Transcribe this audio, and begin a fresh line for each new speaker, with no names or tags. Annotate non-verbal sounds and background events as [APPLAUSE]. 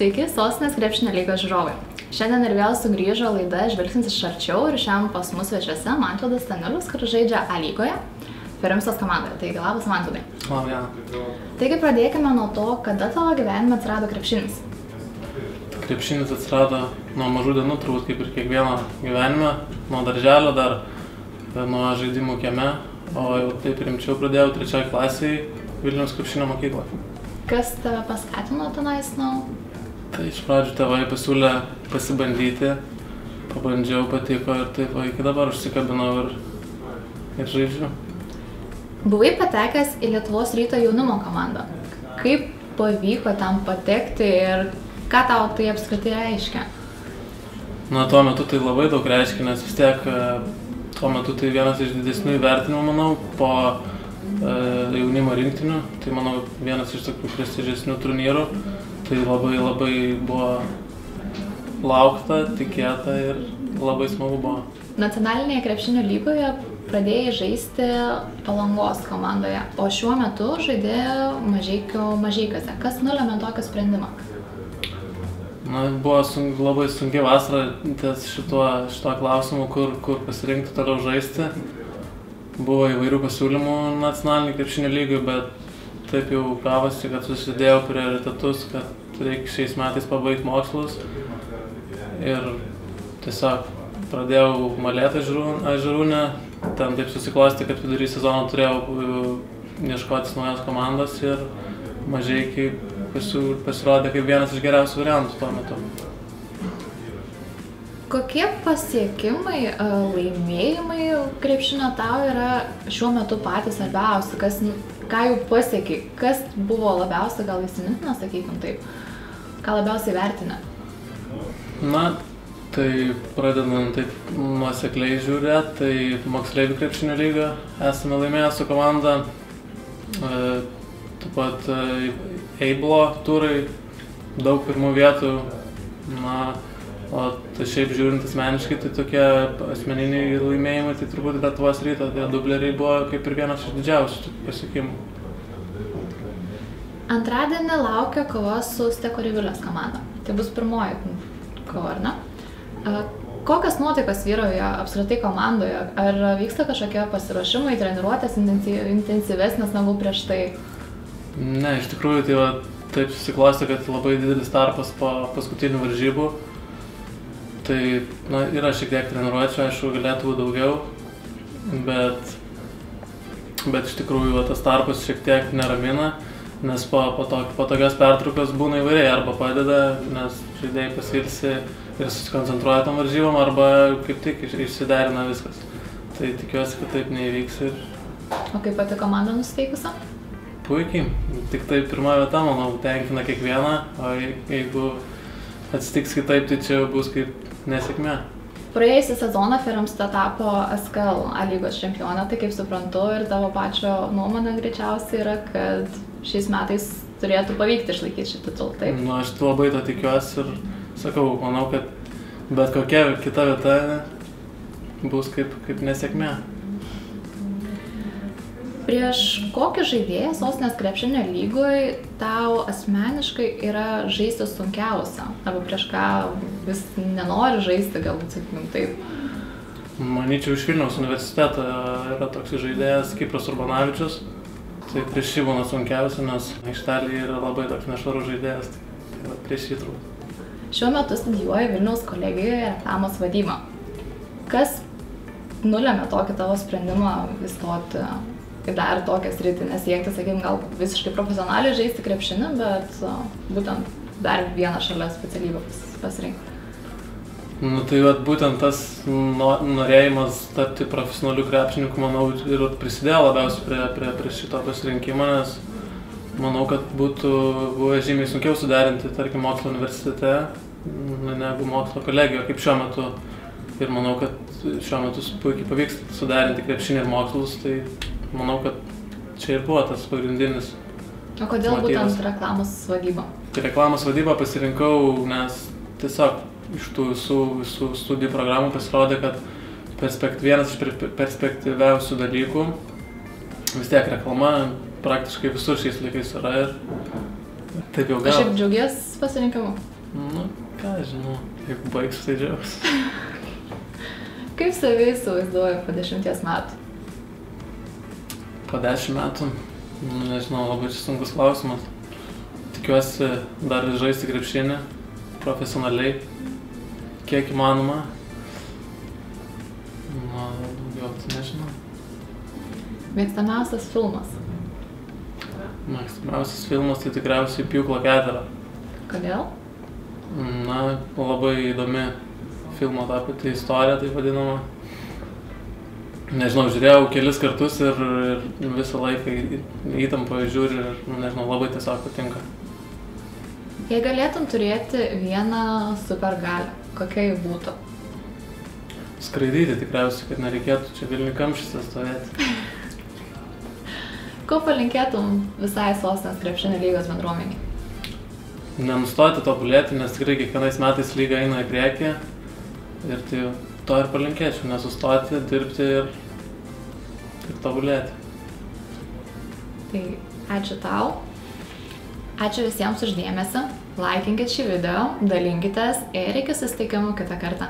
Sveiki, Sostinės krepšinio lygos žiūrovai. Šiandien ir vėl sugrįžo laida Žvilgsnis iš arčiau ir šiam pas mus svečiuose Mantvidas Staniulis, kuris žaidžia A lygoje, Ferimstos komandoje. Taigi, labas Mantvidai.
Dieną.
Taigi, pradėkime nuo to, kada tavo gyvenime atsirado krepšinis.
Krepšinis atsirado nuo mažų dienų, turbūt kaip ir kiekvieno gyvenime, nuo darželio dar, nuo žaidimų kieme, o jau taip rimčiau pradėjau trečioje klasėje Vilniaus krepšinio mokykloje.
Kas tave paskatino tenais, nu,
Tai iš pradžių tėvai pasiūlė pasibandyti, pabandžiau, patiko ir taip va, iki dabar užsikabinau ir, ir žaidžiu.
buvai patekęs į Lietuvos ryto jaunimo komandą. Kaip pavyko tam patekti ir ką tau tai apskritai reiškia?
Na, tuo metu tai labai daug reiškia, nes vis tiek e, tuo metu tai vienas iš didesnių įvertinimų, manau, po e, jaunimo rinktinių, tai manau vienas iš tokių prestižesnių turnyrų, tai labai labai buvo laukta, tikėta ir labai smagu buvo.
Nacionalinėje krepšinio lygoje pradėjai žaisti palangos komandoje, o šiuo metu žaidė mažiekių mažiekiuose. Kas nulėmė tokį sprendimą?
Na, buvo sun, labai sunki vasara ties šituo, šituo klausimu, kur, kur pasirinkti toliau žaisti. Buvo įvairių pasiūlymų nacionalinių krepšinio lygių, bet taip jau gavosi, kad susidėjau prioritetus, kad reikia šiais metais pabaigti mokslus. Ir tiesiog pradėjau malėti ežerūnę, ten taip susiklosti, kad vidury sezono turėjau uh, ieškotis naujos komandos ir mažai kaip pasirodė kaip vienas iš geriausių variantų tuo metu.
Kokie pasiekimai, e, laimėjimai krepšinio tau yra šiuo metu patys svarbiausi, kas, ką jau pasiekiai, kas buvo labiausiai gal įsimintina, sakykim taip, ką labiausiai vertina?
Na, tai pradedant taip nuosekliai žiūrėti, tai moksleivių krepšinio lygą esame laimėję su komanda. E, taip pat e, Eiblo turai, daug pirmų vietų. Na, o tai šiaip žiūrint asmeniškai, tai tokie asmeniniai laimėjimai, tai turbūt Lietuvos ryto, tie dubleriai buvo kaip ir vienas iš didžiausių pasiekimų.
Antradienį laukia kova su Stekorivilės komanda. Tai bus pirmoji kova, ar ne? Kokios nuotaikos vyrauja apskritai komandoje? Ar vyksta kažkokie pasiruošimai, treniruotės intensyvesnės negu prieš tai?
Ne, iš tikrųjų tai va, taip susiklostė, kad labai didelis tarpas po paskutinių varžybų. Tai na, yra šiek tiek treniruočio, aišku, galėtų būti daugiau, bet, bet iš tikrųjų va, tas tarpas šiek tiek neramina, nes po, po, to, po tokios pertraukos būna įvairiai, arba padeda, nes žaidėjai pasilsi ir susikoncentruoja tam varžybom, arba kaip tik išsiderina viskas. Tai tikiuosi, kad taip neįvyks ir...
O kaip pati komanda nusiteikusi?
Puikiai, tik tai pirma vieta, manau, tenkina kiekvieną, o jeigu atsitiks kitaip, tai čia bus kaip nesėkmė.
Praėjusią sezoną Feramsta tapo SKL A lygos čempionė, tai kaip suprantu ir tavo pačio nuomonė greičiausiai yra, kad šiais metais turėtų pavykti išlaikyti šį titulą, taip?
Na, aš labai to tikiuosi ir sakau, manau, kad bet kokia kita vieta bus kaip, kaip nesėkmė.
Prieš kokį žaidėją sostinės krepšinio lygoj tau asmeniškai yra žaisti sunkiausia? Arba prieš ką vis nenori žaisti, galbūt sakykim taip?
Manyčiau, iš Vilniaus universiteto yra toks žaidėjas Kipras Urbanavičius. Tai prieš jį būna sunkiausia, nes aikštelė yra labai toks nešvarus žaidėjas. Tai, tai prieš jį turbūt.
Šiuo metu studijuoju Vilniaus kolegijoje reklamos vadybą. Kas nulėmė tokį tavo sprendimą įstoti į dar tokią sritį, nesiekti, sakykime, gal visiškai profesionaliai žaisti krepšinį, bet būtent dar vieną šalia specialybę pasirinkti.
Nu, tai vat, būtent tas no, norėjimas tapti profesionaliu krepšininku, manau, ir prisidėjo labiausiai prie, prie, prie šito pasirinkimo, nes manau, kad būtų buvę žymiai sunkiau suderinti, tarkim, mokslo universitete negu mokslo kolegijoje, kaip šiuo metu. Ir manau, kad šiuo metu puikiai pavyks suderinti krepšinį ir mokslus, tai manau, kad čia ir buvo tas pagrindinis.
O kodėl motyvas. būtent reklamos vadyba?
Tai reklamos vadybą pasirinkau, nes tiesiog iš tų visų, visų studijų programų pasirodė, kad perspekt, vienas iš perspektyviausių dalykų vis tiek reklama praktiškai visur šiais laikais yra ir taip jau gal.
Aš šiaip džiaugies pasirinkimu.
Nu, ką žinau, jeigu baigsiu, tai džiaugsiu. [LAUGHS]
Kaip save įsivaizduoju po dešimties metų?
Po dešimt metų, nu, nežinau, labai čia sunkus klausimas. Tikiuosi dar žaisti krepšinį profesionaliai, kiek įmanoma. Nu, daugiau, tai nežinau.
Mėgstamiausias filmas.
Mėgstamiausias filmas tai tikriausiai Pjūklo ketera.
Kodėl?
Na, labai įdomi filmo ta pati istorija, tai vadinama. Nežinau, žiūrėjau kelis kartus ir, ir visą laiką įtampoje žiūriu ir, nu, nežinau, labai tiesiog patinka.
Jei galėtum turėti vieną supergalę, kokia ji būtų?
Skraidyti tikriausiai, kad nereikėtų čia Vilnių kamščiuose stovėti. [LAUGHS]
Ko palinkėtum visai sostinės krepšinio lygos bendruomeniai?
Nenustoti tobulėti, nes tikrai kiekvienais metais lyga eina į priekį. Ir tai to ir palinkėčiau, nesustoti, dirbti ir, ir tobulėti.
Tai ačiū tau. Ačiū visiems uždėmesi. Laikinkit šį video, dalinkitės ir iki susitikimų kitą kartą.